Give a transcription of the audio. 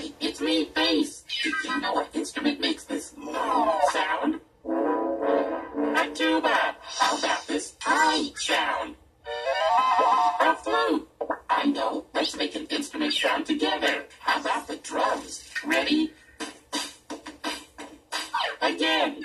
Hey, it's me, Face. Do you know what instrument makes this sound? A tuba. How about this I sound? A flute. I know. Let's make an instrument sound together. How about the drums? Ready? Again.